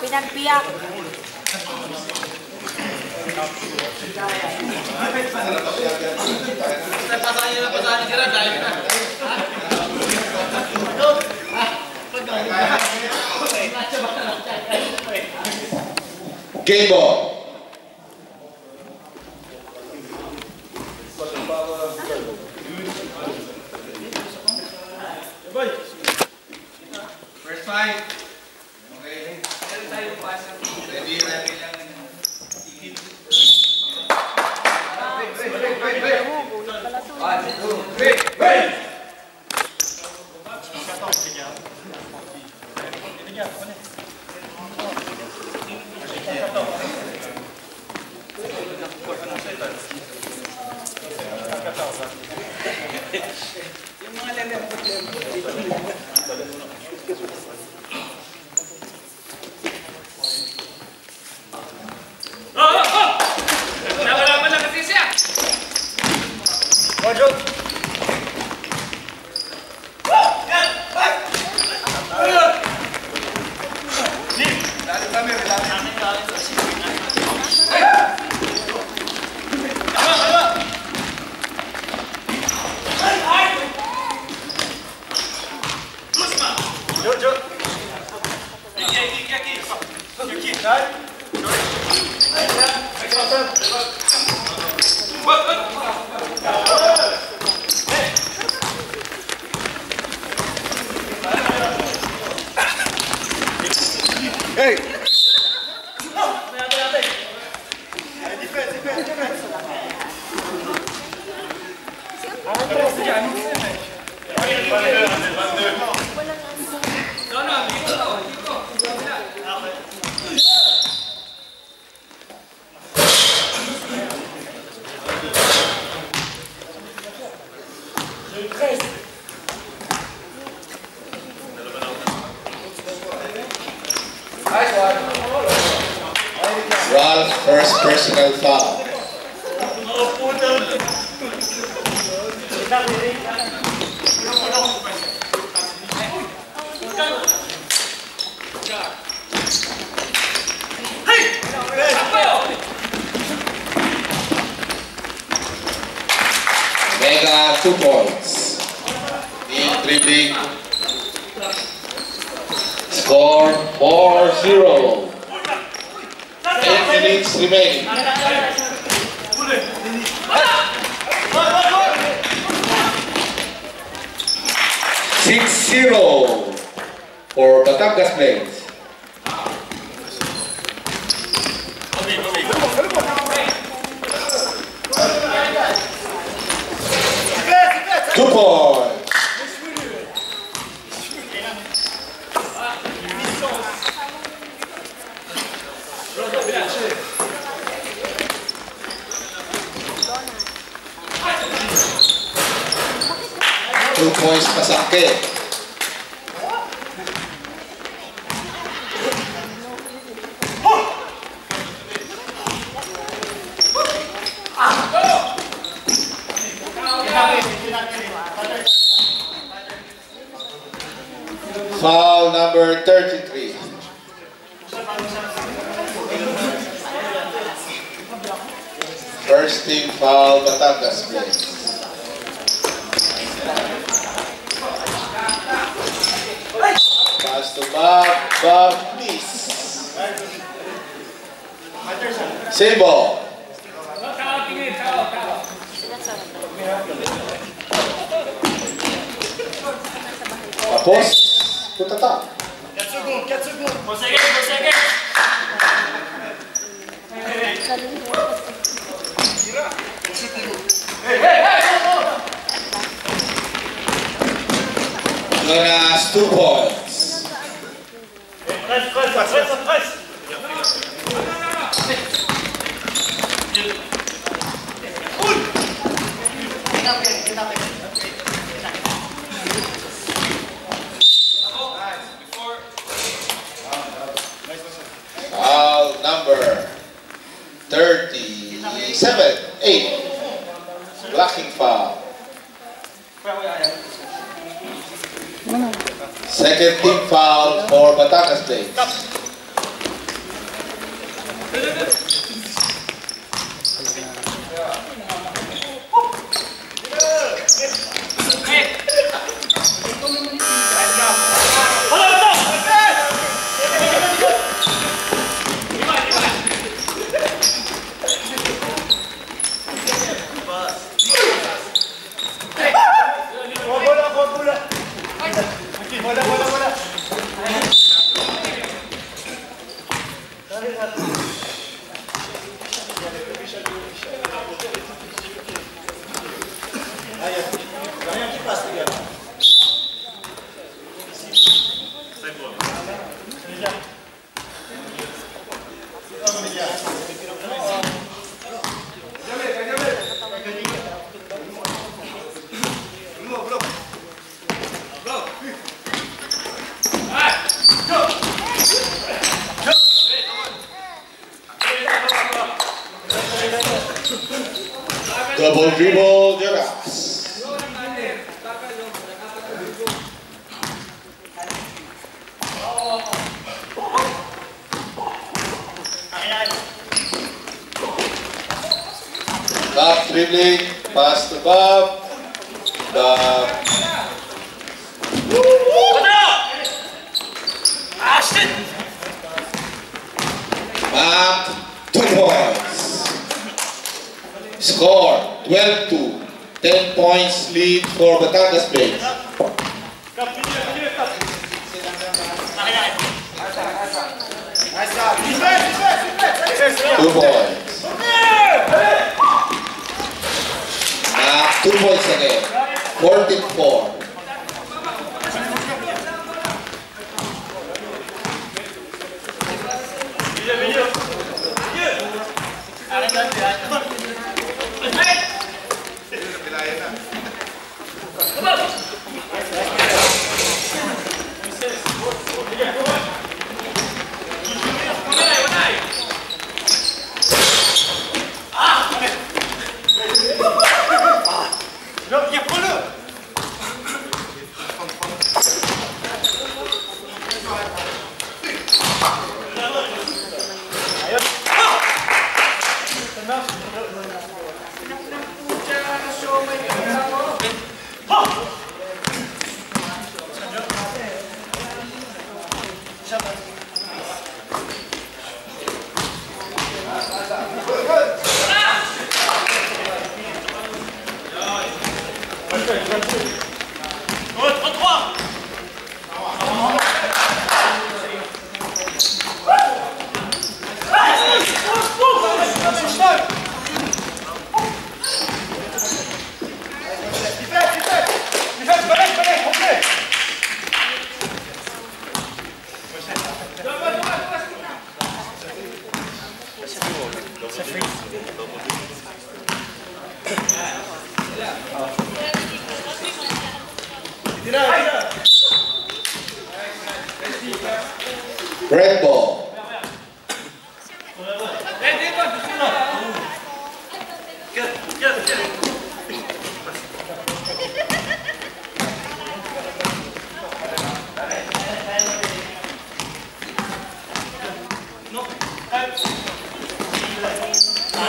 Pinagbiyak. Pasahan niya. Game ball. First five. Vai, Bruno. Vem, vem! Não, ele é 맞아. No, 105. Number 33. First team foul, Batangas Blades. Pass to Bob, Bob, please. Same ball. Tao, tingin, consegue consegue Tira. Ei, ei, ei, vamos!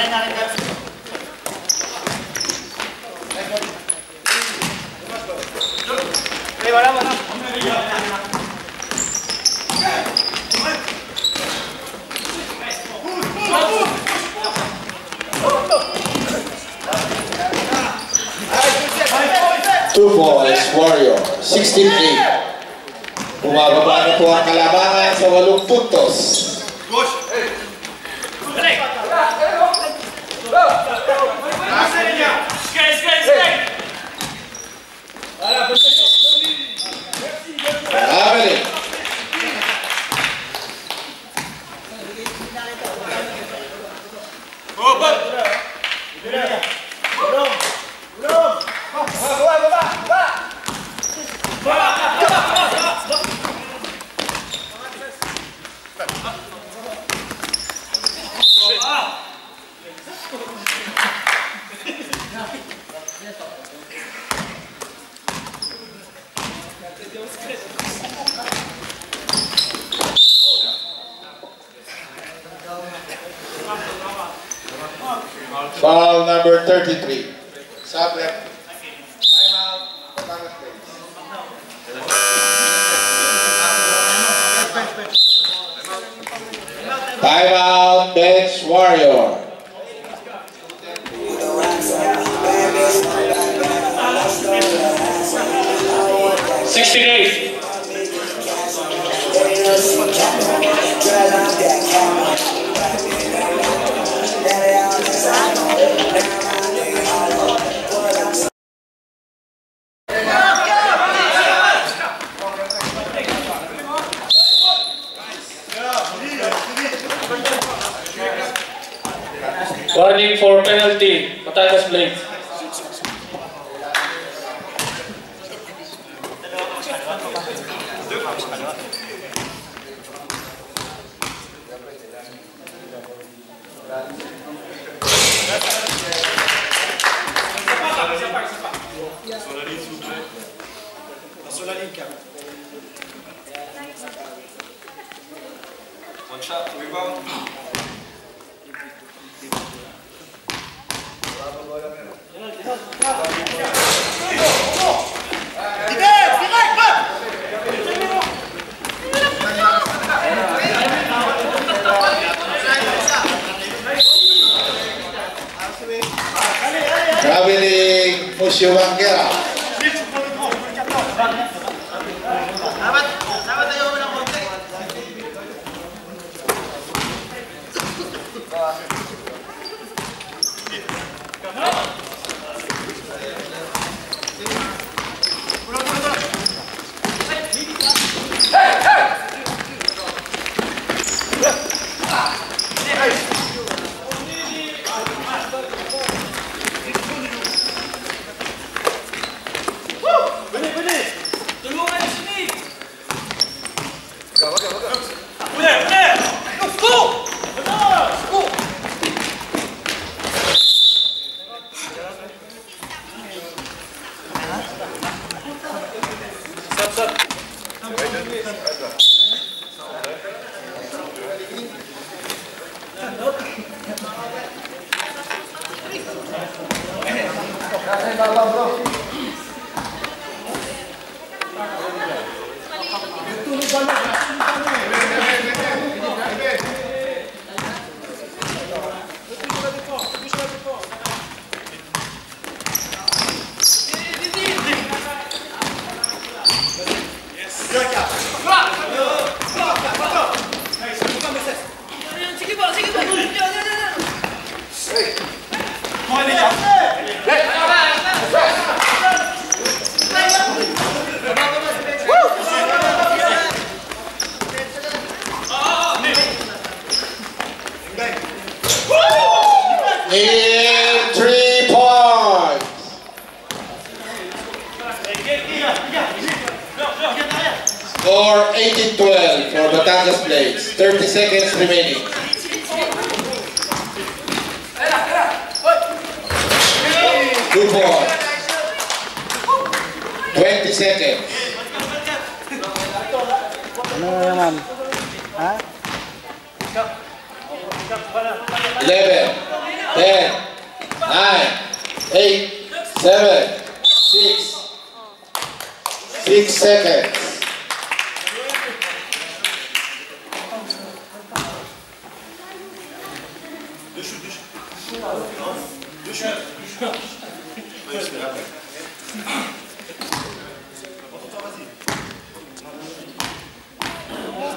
Two balls, Warrior, 16-8. Bumababa na po ang puntos.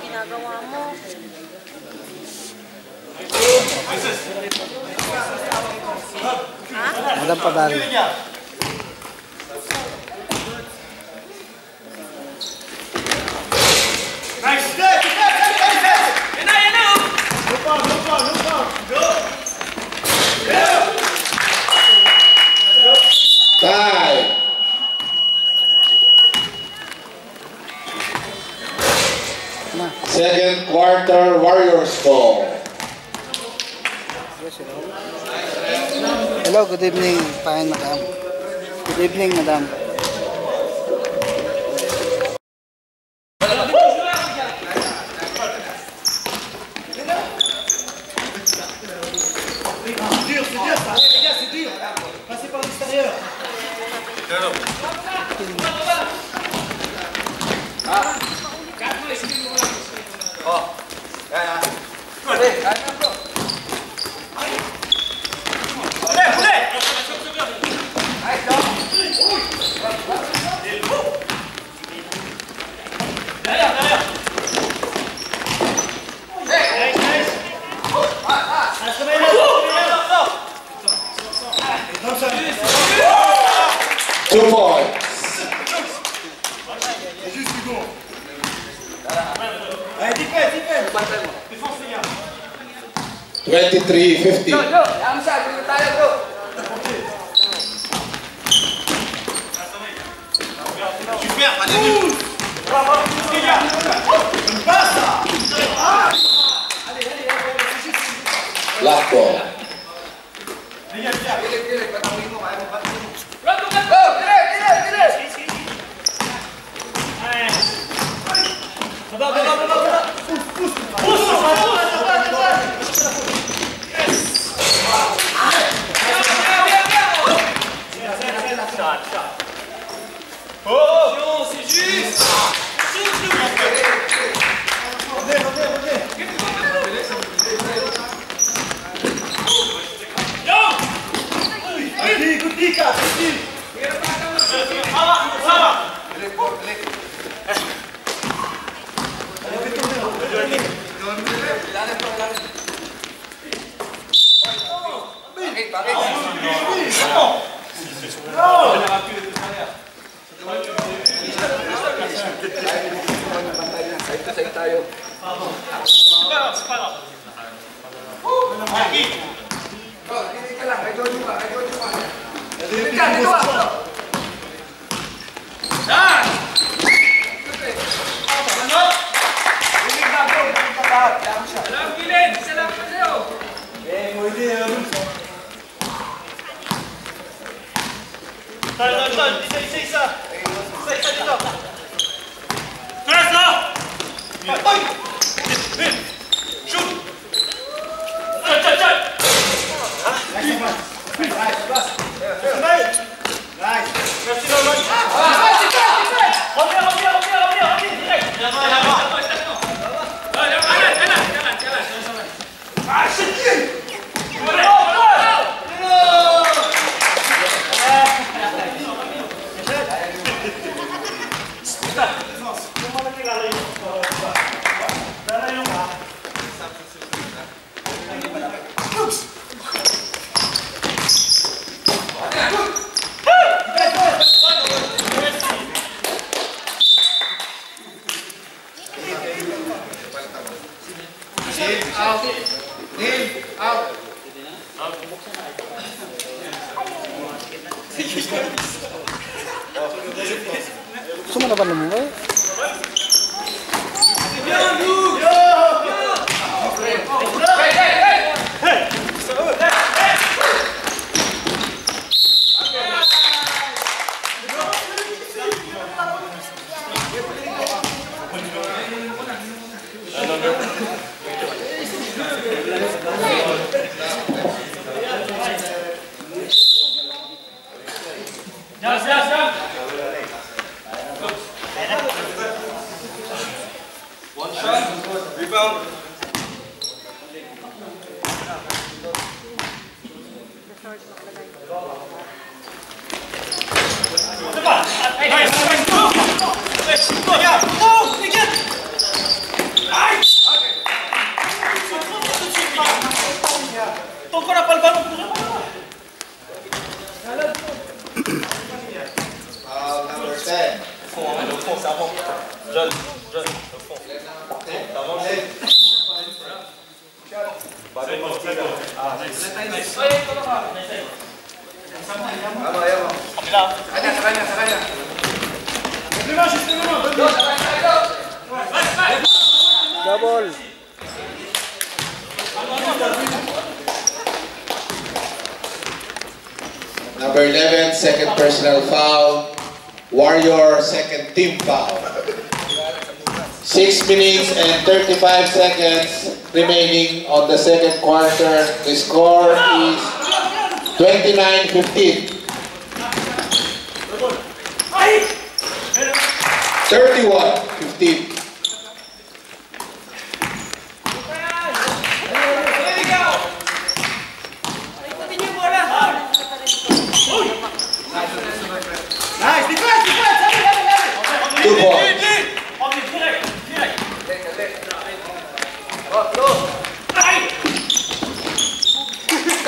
ginagawa mo. Walang padali. Hello, good evening, Fine Madam. Good evening, Madam. Смех, Олег! Браво, Илья! Баса! Лако. Да, да, да, да. Pareil, pareil. Non! Ayaw mo kung nakantay na. Side to side tayo. Parang, parang. Oh, Aki! Oh, hindi ka lang. I told you ba? I told you ba? Dito ka, dito ka! Dan! Ano? Hindi na ako. Hindi pa lahat. Dami siya. Salamat, Gilen! Salamat sa'yo! Eh, mo hindi yun. Tol, tol, tol! Isa, isa, isa! Isa, isa dito! Ay! Number 11, second personal foul. Warrior, second team foul. 6 minutes and 35 seconds remaining on the second quarter. The score is 29-15. 31-15.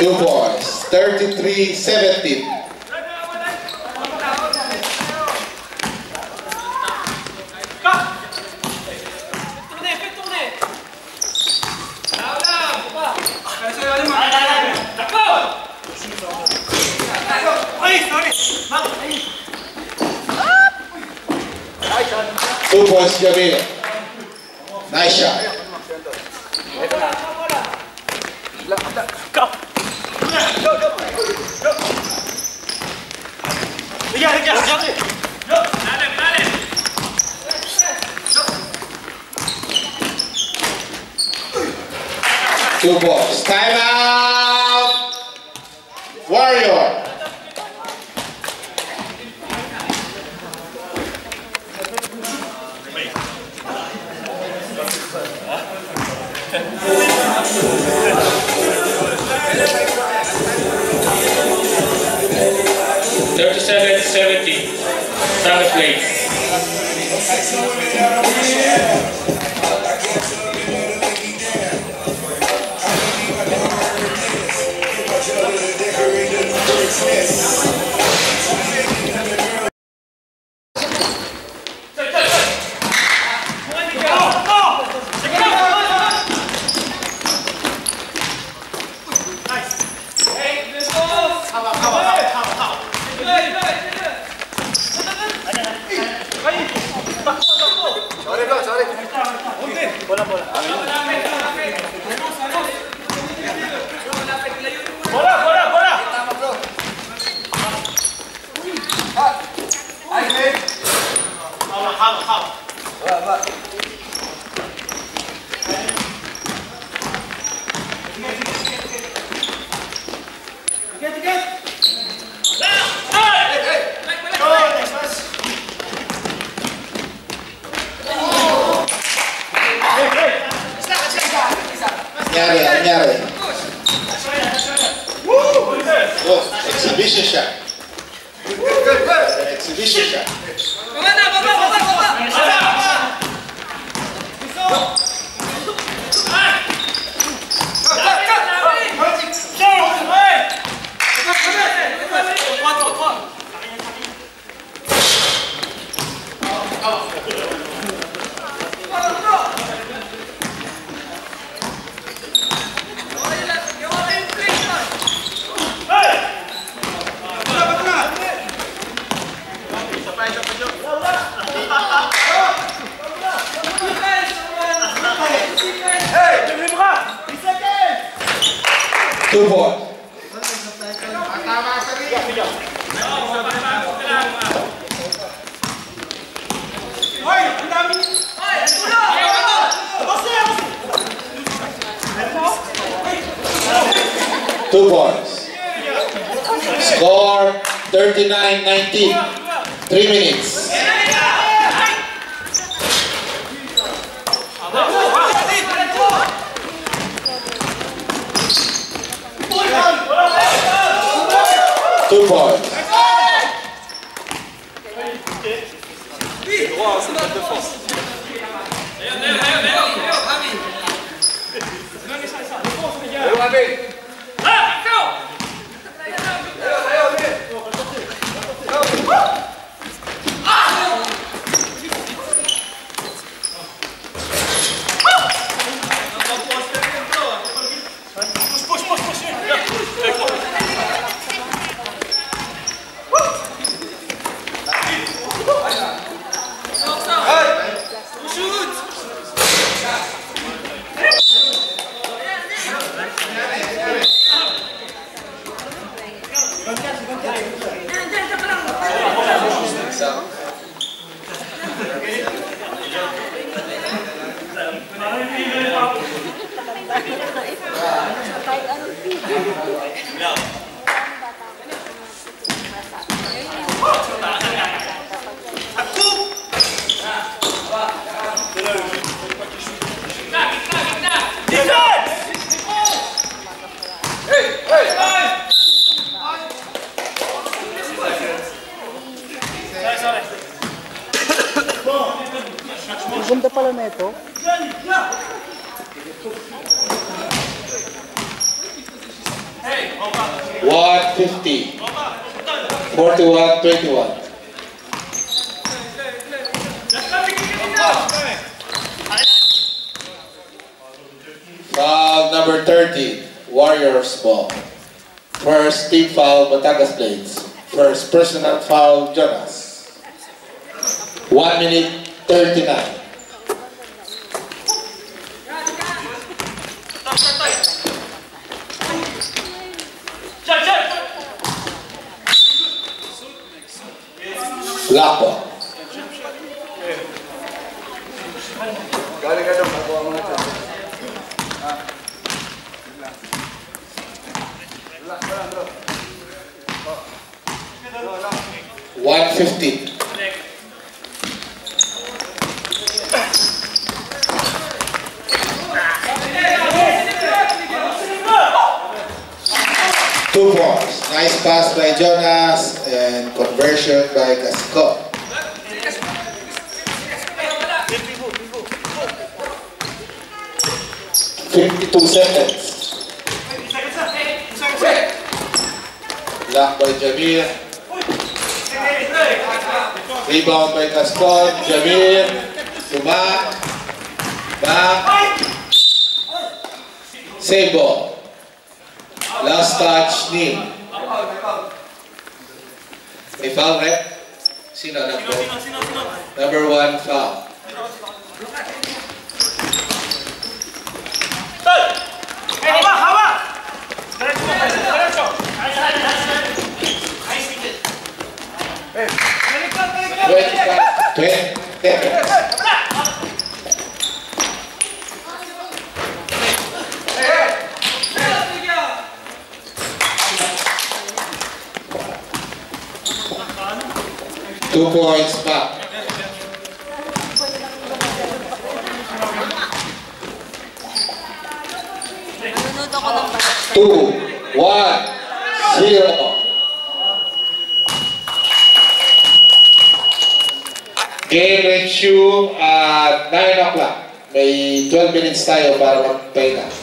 Two points, 33-17. Two points, Jamil. Nice shot. Gel gel hadi. Nerede Bilal? Two balls. Time out. Fauzana. Two points. Nice pass by Jonas and conversion by Casco. Fifty-two seconds. Block by Jamir. Rebound by Cascon. Jamir. Tuma. Back. Save ball. Last touch, Neil. May foul, rep? Sino number? Number one foul. Hawa, hawa! Diretso mo, diretso. Twenty-five, twenty seconds. Two points back. Two, one, zero. Game resume at 9 o'clock. May 12 minutes tayo para magpahinga.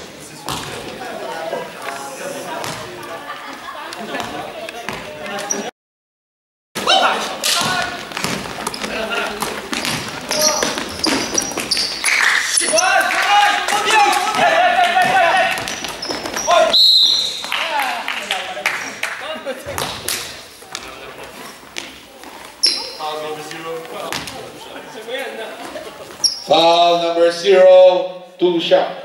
Foul number zero, two shots.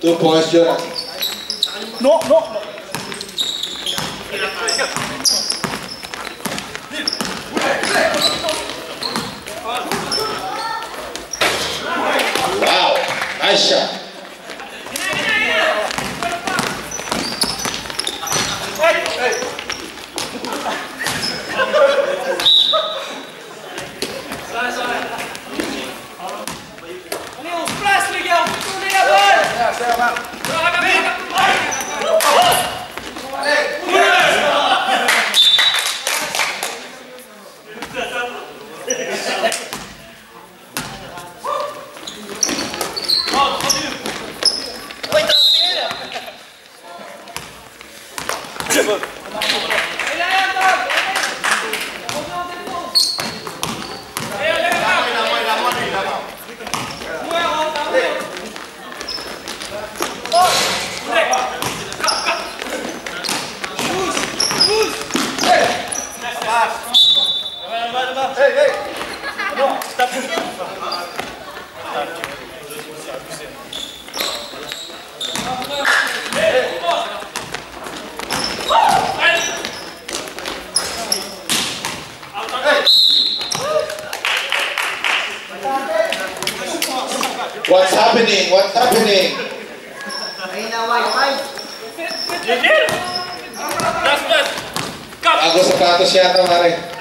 Two points, Jonas. No, no, no. Wow, nice shot. Ako sa patos yata, mare.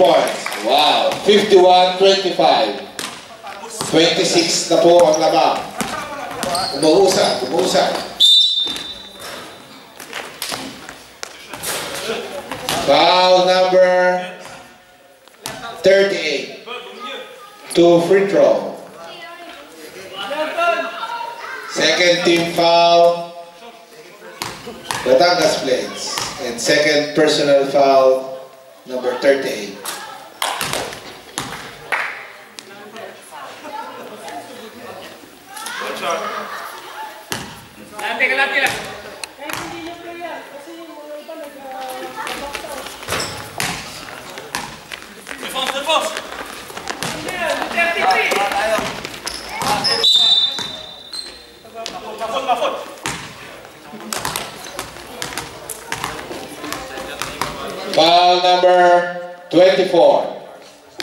Points. Wow. 51-25. 26 na po ang labang. Umuusad. Foul number 38. Two free throw. Second team foul. Batangas Blades. And second personal foul number 38.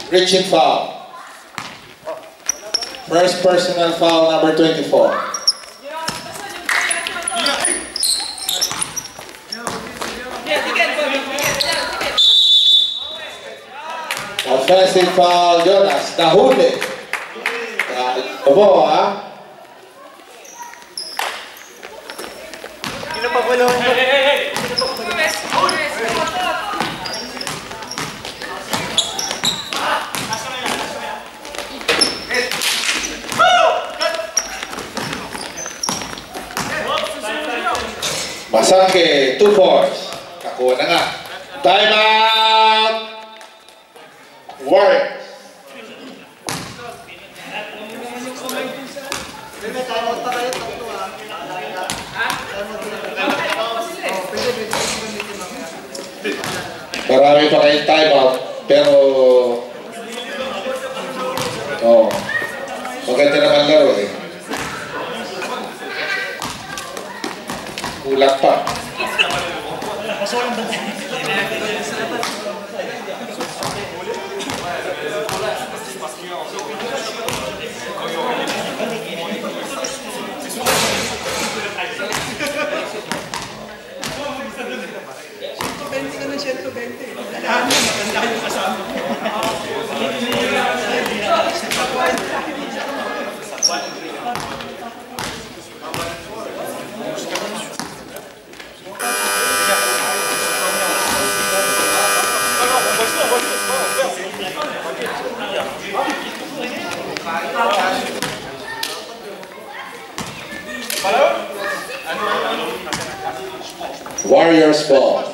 Reaching foul. First personal foul number 24. Offensive foul, Jonas. Nahuli. Abo, ha? Hey, hey, hey, hey. Masake, two fours. Nakuha na nga. Time out! Warriors. Marami pa kayong time out, pero... Oh, maganda naman laro Tulalpa. Warriors ball.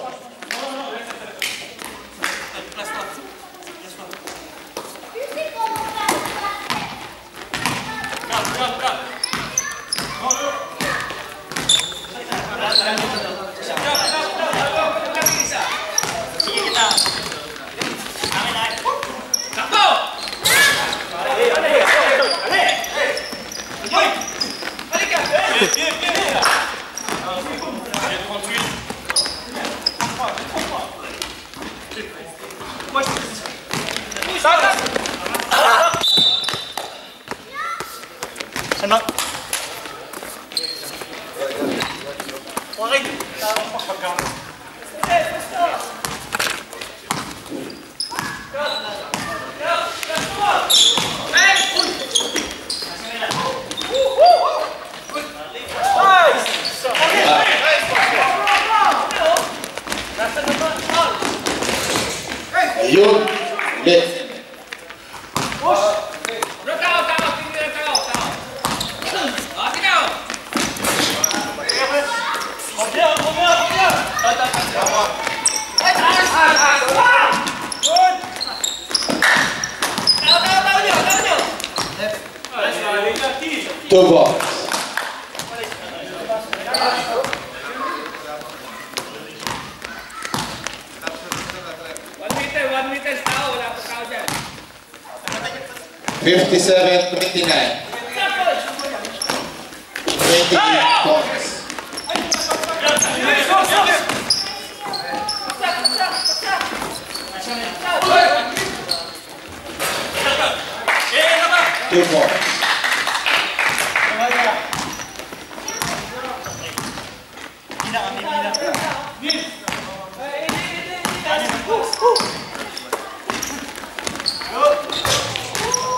Two points.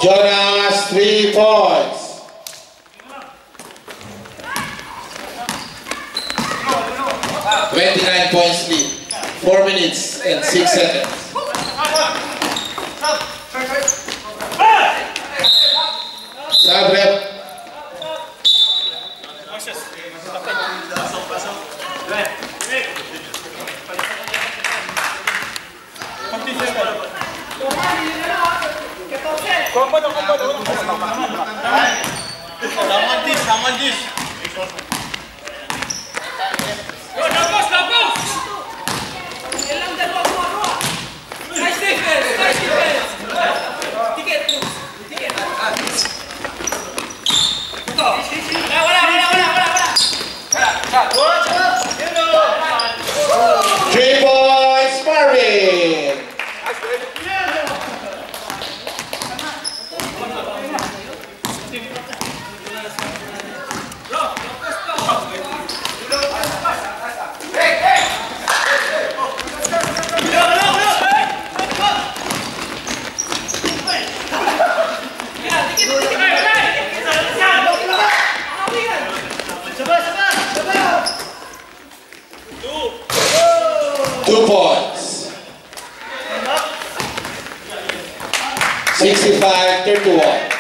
Jonas, three points. Points lead. Four minutes and six seconds. Two points. 65, 31.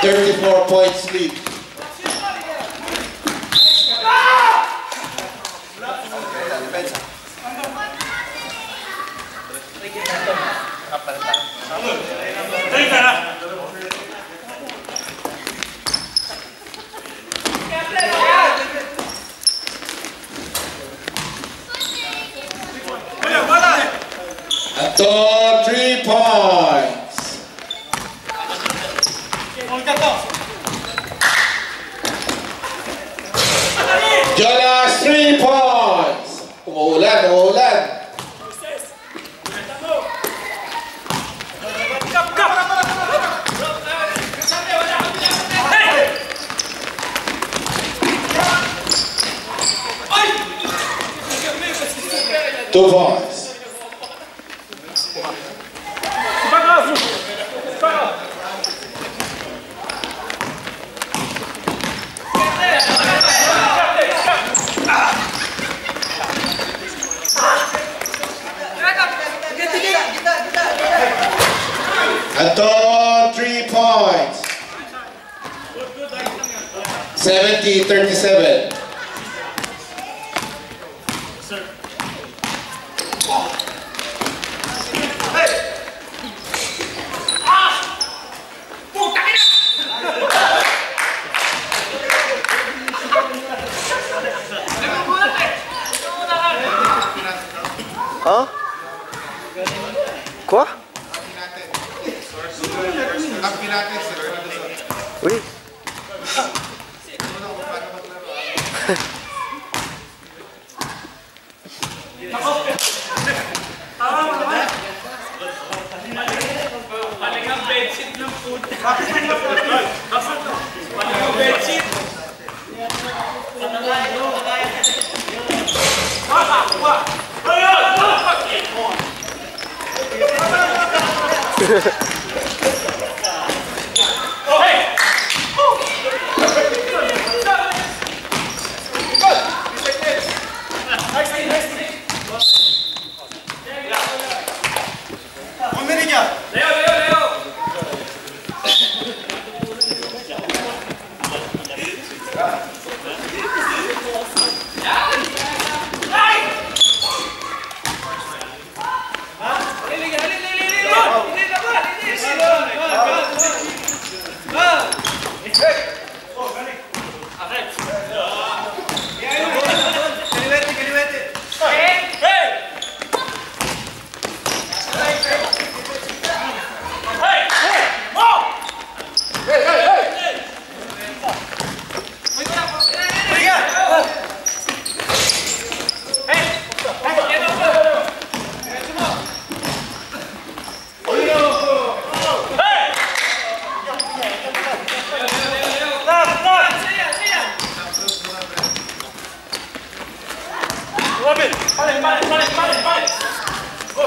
34 points lead. Top three points. Oh, points. Oulad, oh, Oulad. Two points. Ha? Huh? Kwa? Uy. Palingang bedsheet ng food. Palingang bedsheet. Palingang bedsheet. Palingang bedsheet. Ha ha ha.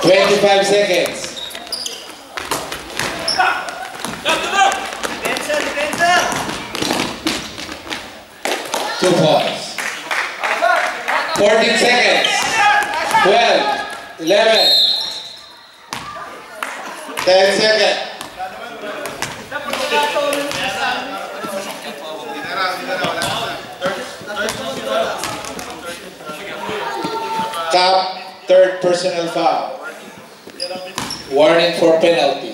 25 seconds. Two points. 14 seconds. 12, 11, 10 seconds. Top third personal foul. Warning for penalty.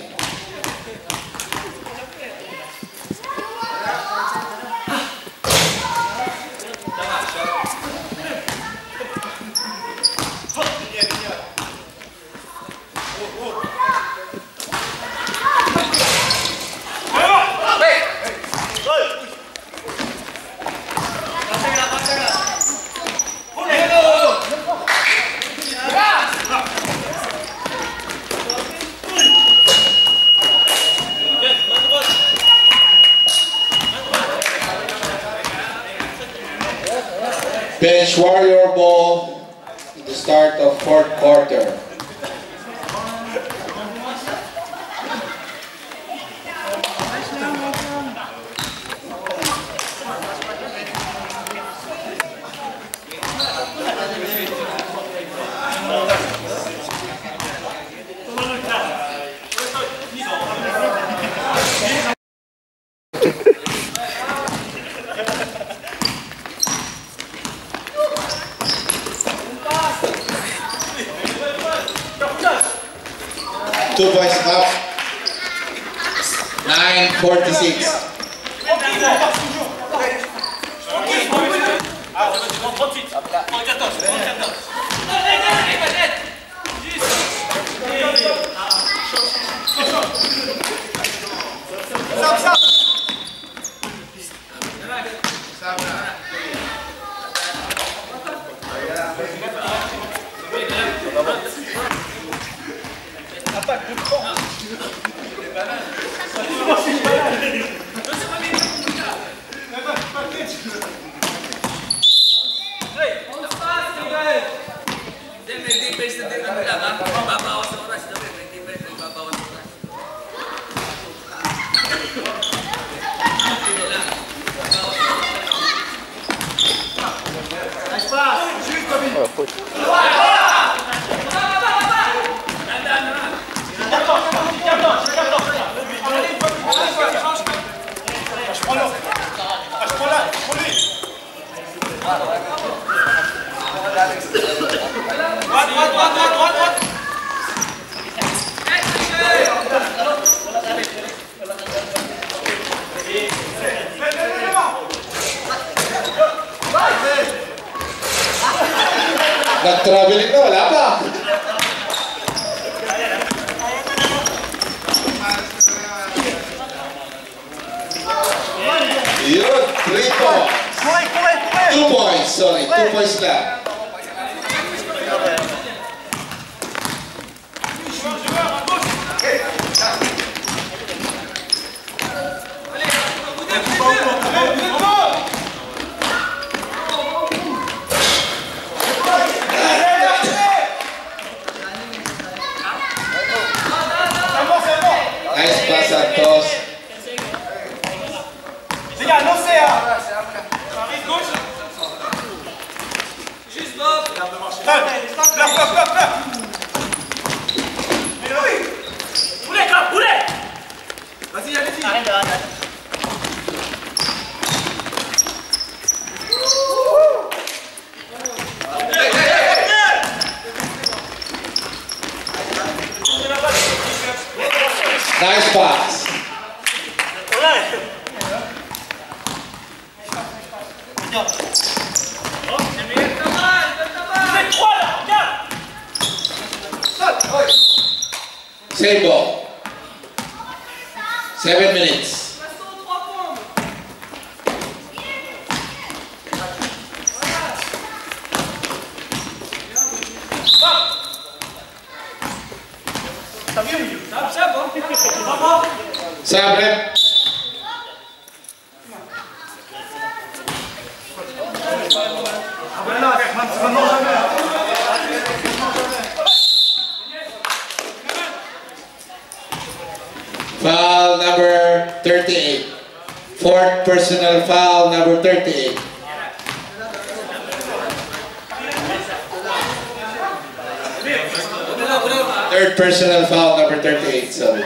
Two boys up. 9.46. Stop, stop! Foi. La trave lì, no, la parte! You're three points. Two points, sorry, two points left. Foul, number 38, sorry.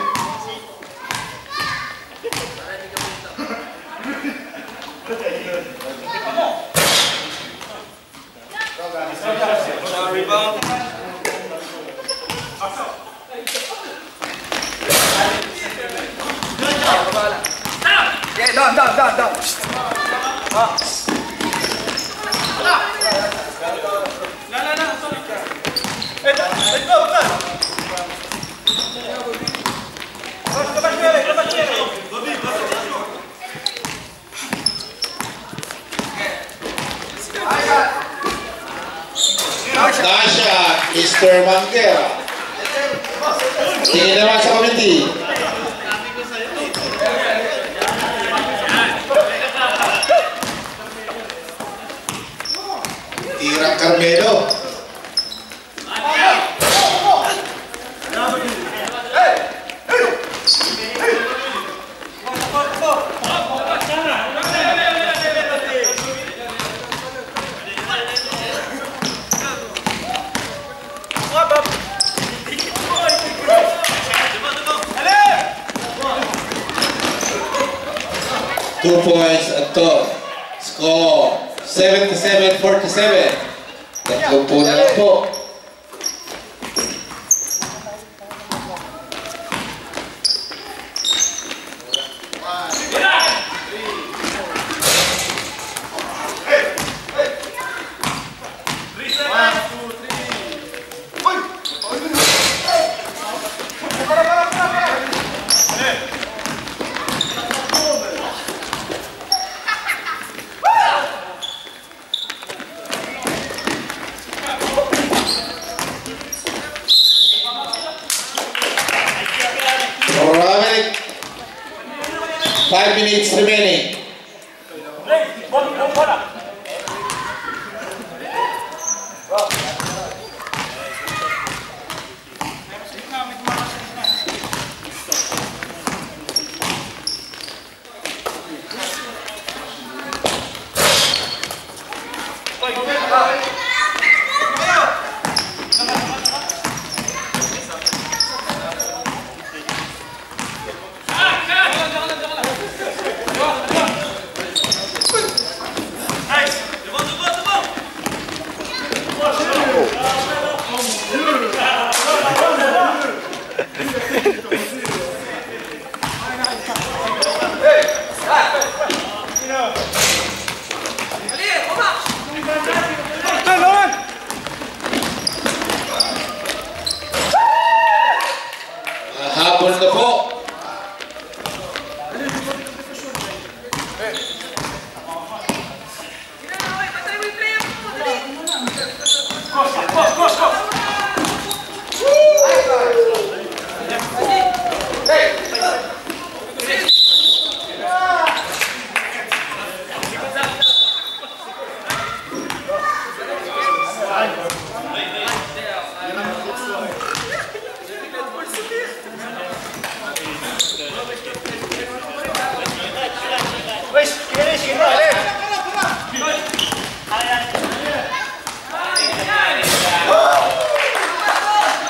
Okay, down, down, down, down. Nasha, Mr. Manguera. Tingin naman sa committee. Carmelo. Two points at to. Score 77-47. Tatlong po na lang po.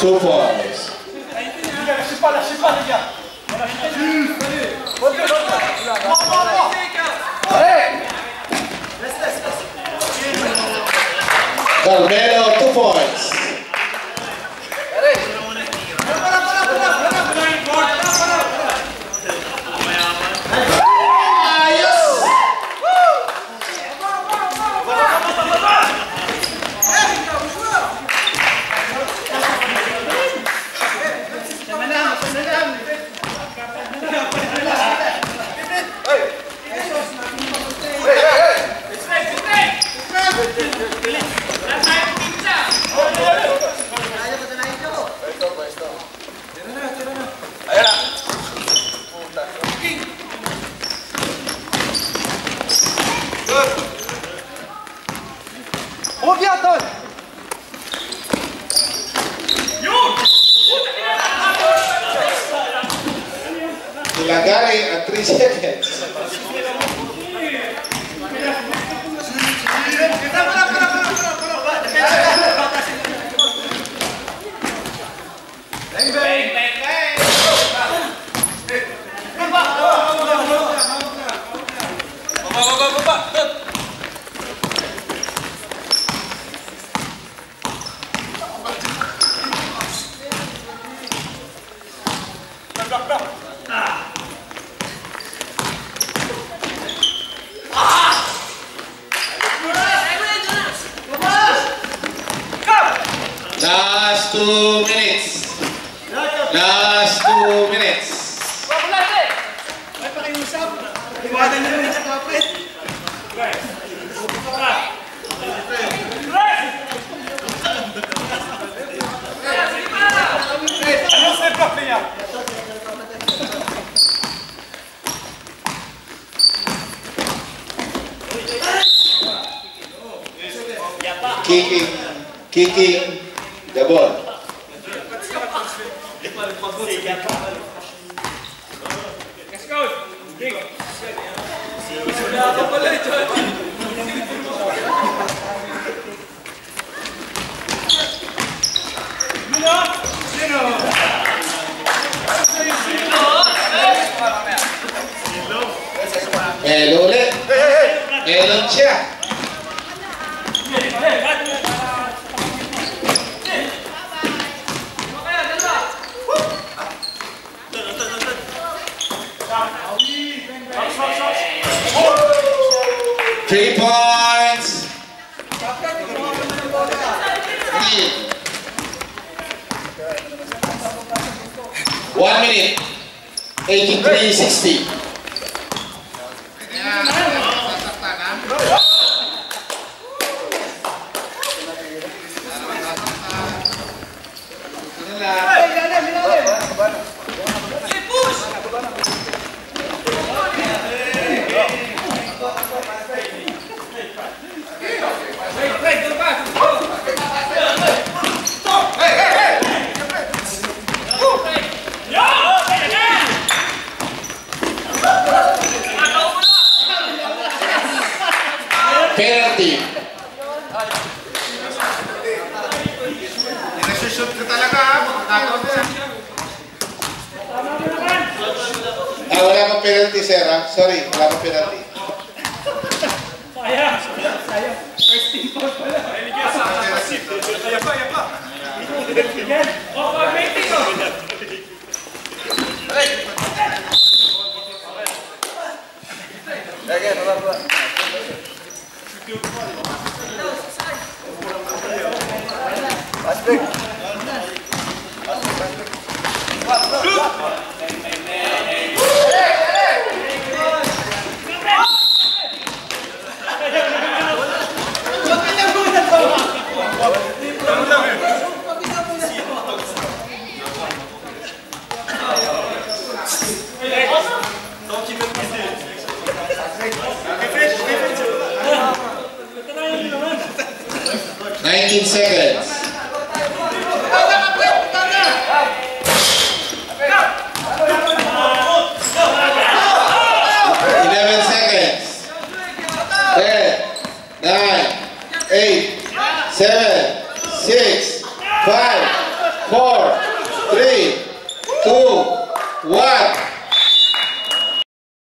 Topaz. Je suis pas là, je suis pas les gars. Allez Last two minutes. Last two minutes. Ay, pakiusap. The ball.